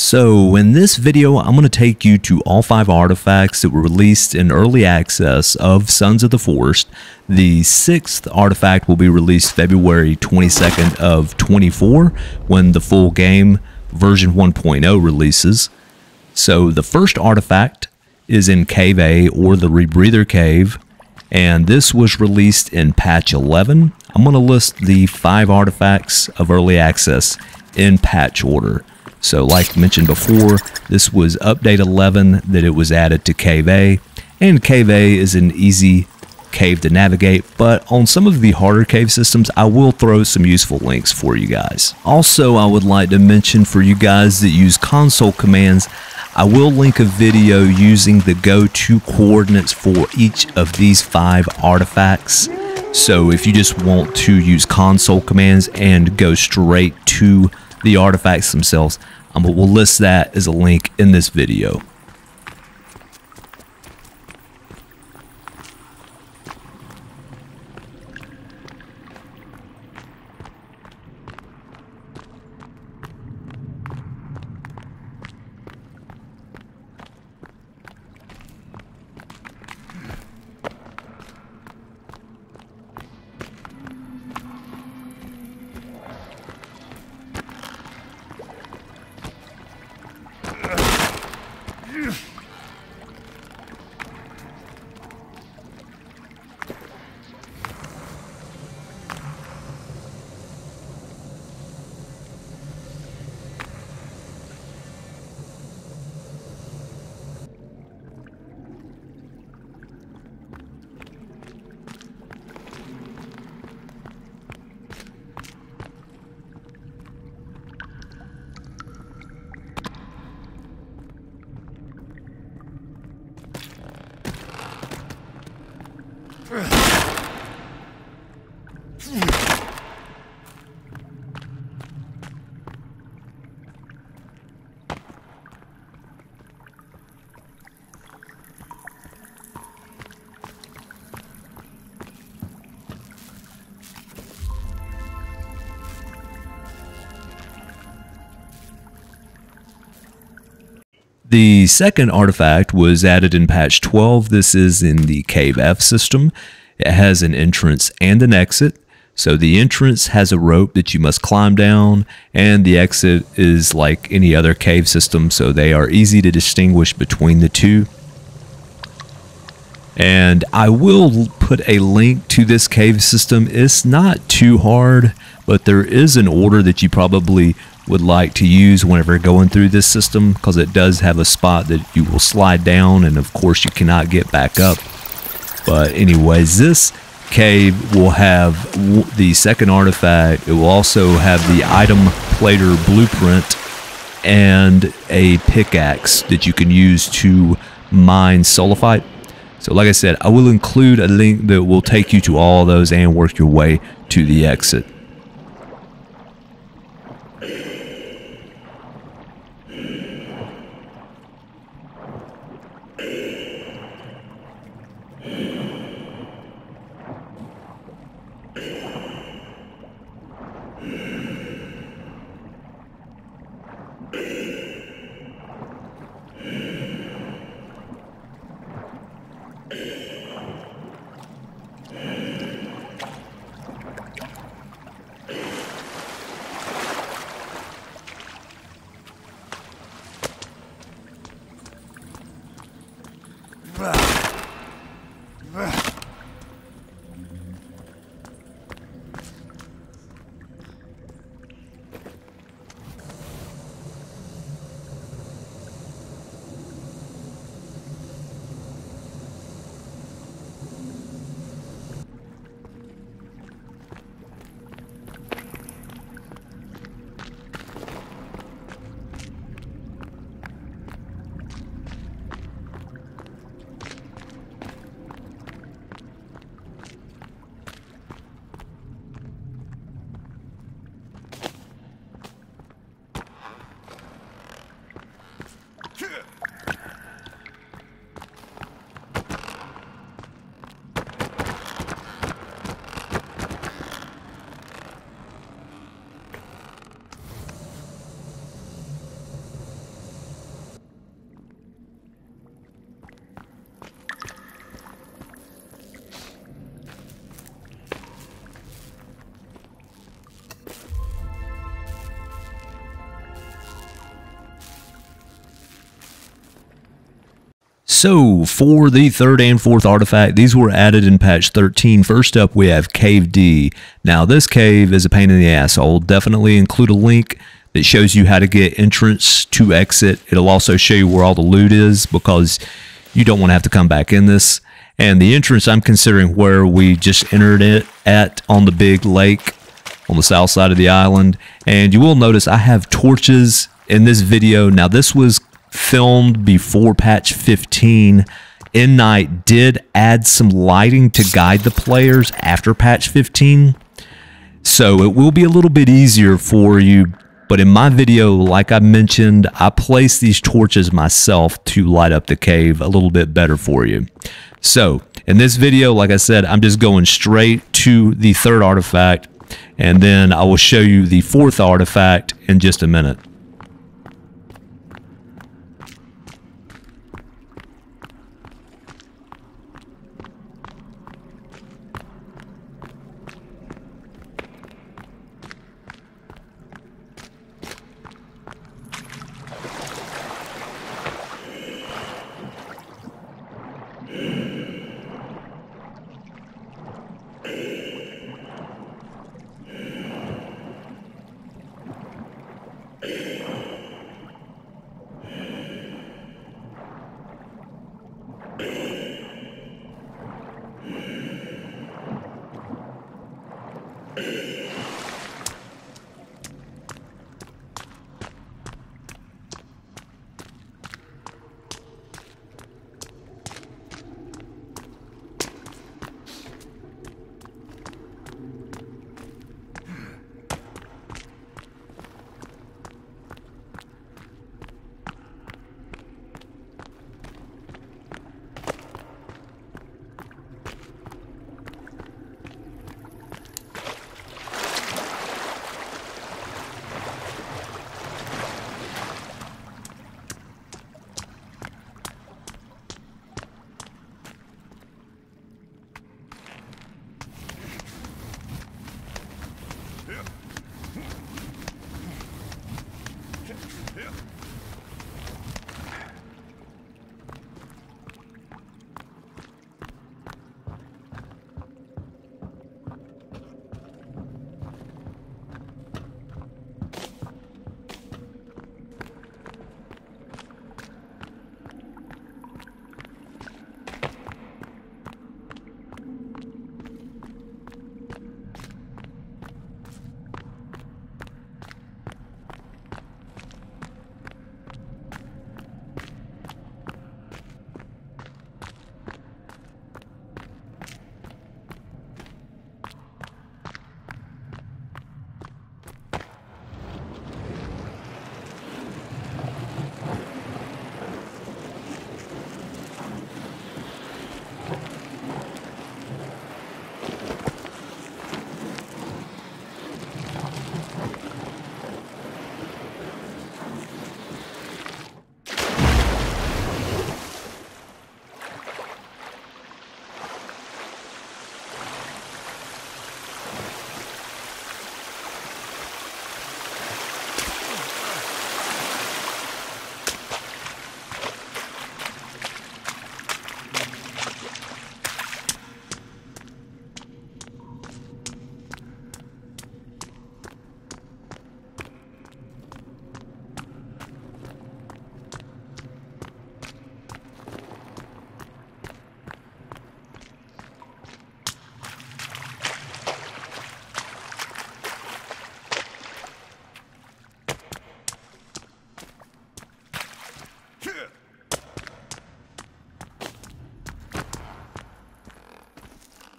So in this video, I'm going to take you to all five artifacts that were released in early access of Sons of the Forest. The sixth artifact will be released February 22nd of 24 when the full game version 1.0 releases. So the first artifact is in Cave A or the Rebreather Cave and this was released in patch 11. I'm going to list the five artifacts of early access in patch order. So like mentioned before, this was update 11 that it was added to Cave A, and Cave A is an easy cave to navigate, but on some of the harder cave systems, I will throw some useful links for you guys. Also, I would like to mention for you guys that use console commands, I will link a video using the go-to coordinates for each of these five artifacts. So if you just want to use console commands and go straight to the artifacts themselves. Um, we'll list that as a link in this video. The second artifact was added in patch 12. This is in the Cave F system. It has an entrance and an exit. So the entrance has a rope that you must climb down, and the exit is like any other cave system, so they are easy to distinguish between the two. And I will put a link to this cave system. It's not too hard, but there is an order that you probably would like to use whenever going through this system because it does have a spot that you will slide down and of course you cannot get back up. But anyways, this cave will have the second artifact. It will also have the item plater blueprint and a pickaxe that you can use to mine solafite. So like I said, I will include a link that will take you to all those and work your way to the exit. So, for the third and fourth artifact, these were added in patch 13. First up, we have Cave D. Now, this cave is a pain in the ass. I'll definitely include a link that shows you how to get entrance to exit. It'll also show you where all the loot is because you don't want to have to come back in this. And the entrance, I'm considering where we just entered it at on the big lake on the south side of the island. And you will notice I have torches in this video. Now, this was filmed before patch 15. Endnight did add some lighting to guide the players after patch 15. So it will be a little bit easier for you. But in my video, like I mentioned, I placed these torches myself to light up the cave a little bit better for you. So in this video, like I said, I'm just going straight to the third artifact and then I will show you the fourth artifact in just a minute.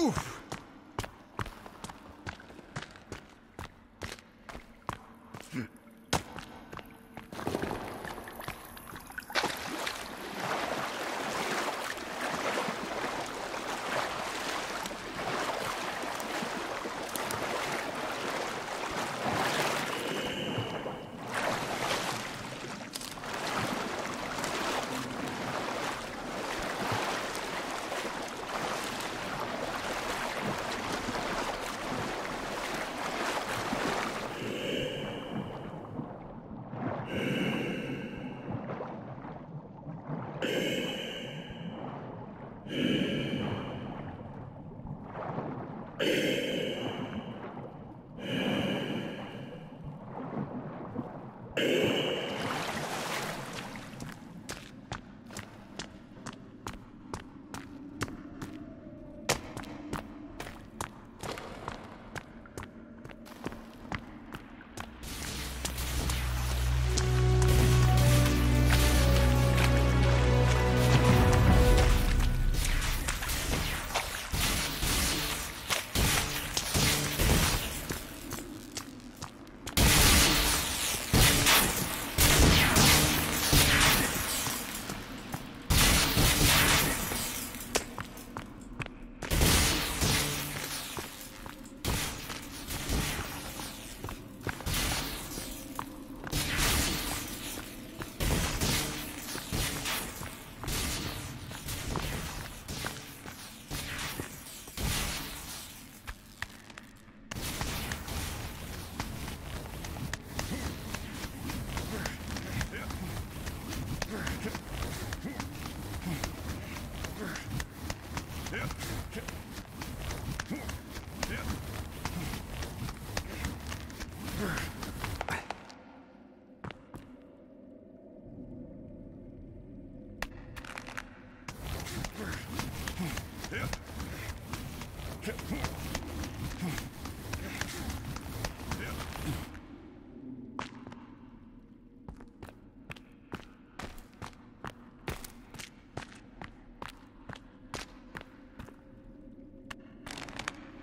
Phew.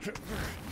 Ha ha ha!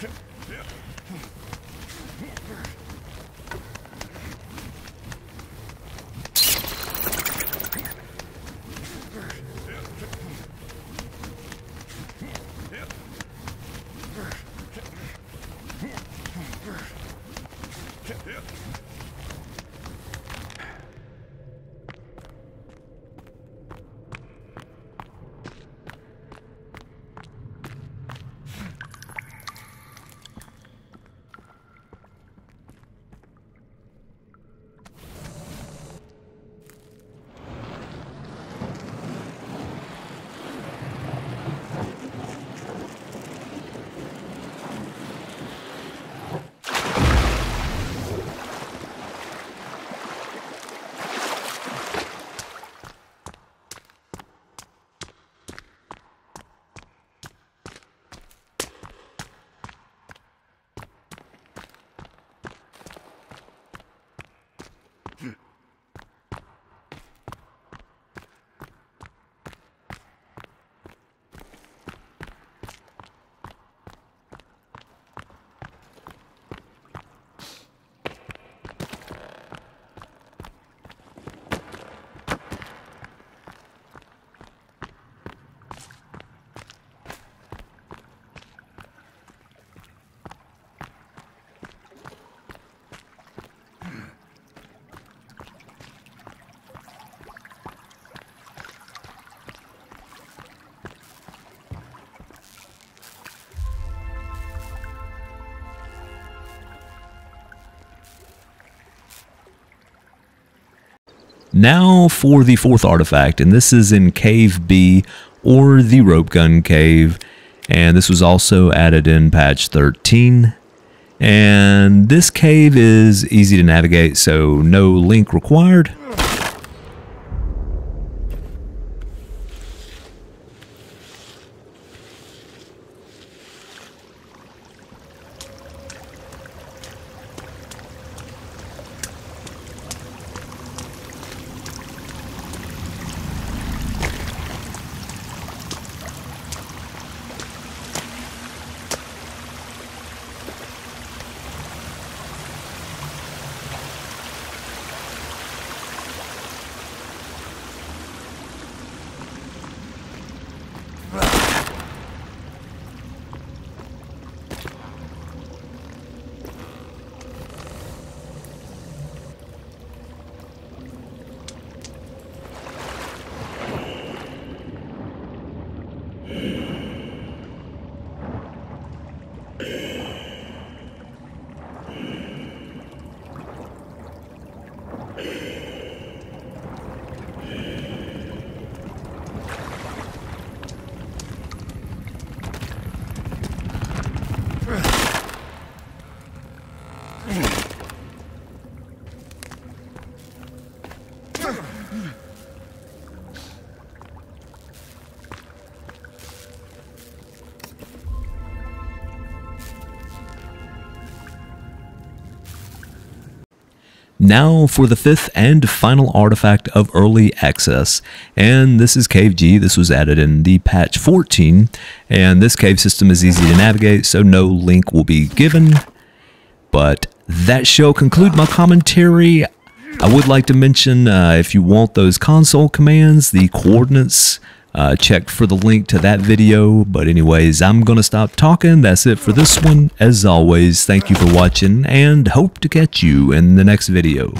Yeah. Now for the fourth artifact, and this is in Cave B or the Rope Gun Cave, and this was also added in patch 13. And this cave is easy to navigate, so no link required. Yeah. Now for the fifth and final artifact of early access, and this is Cave G. This was added in the patch 14, and this cave system is easy to navigate, so no link will be given. But that shall conclude my commentary. I would like to mention uh, if you want those console commands, the coordinates uh, check for the link to that video. But anyways, I'm going to stop talking. That's it for this one. As always, thank you for watching and hope to catch you in the next video.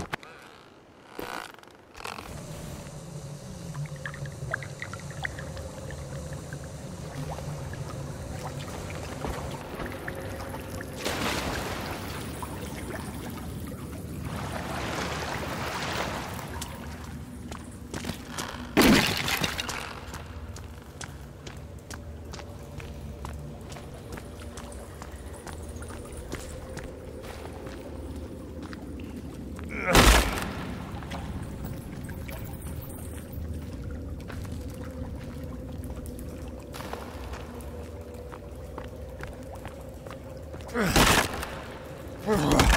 Ugh.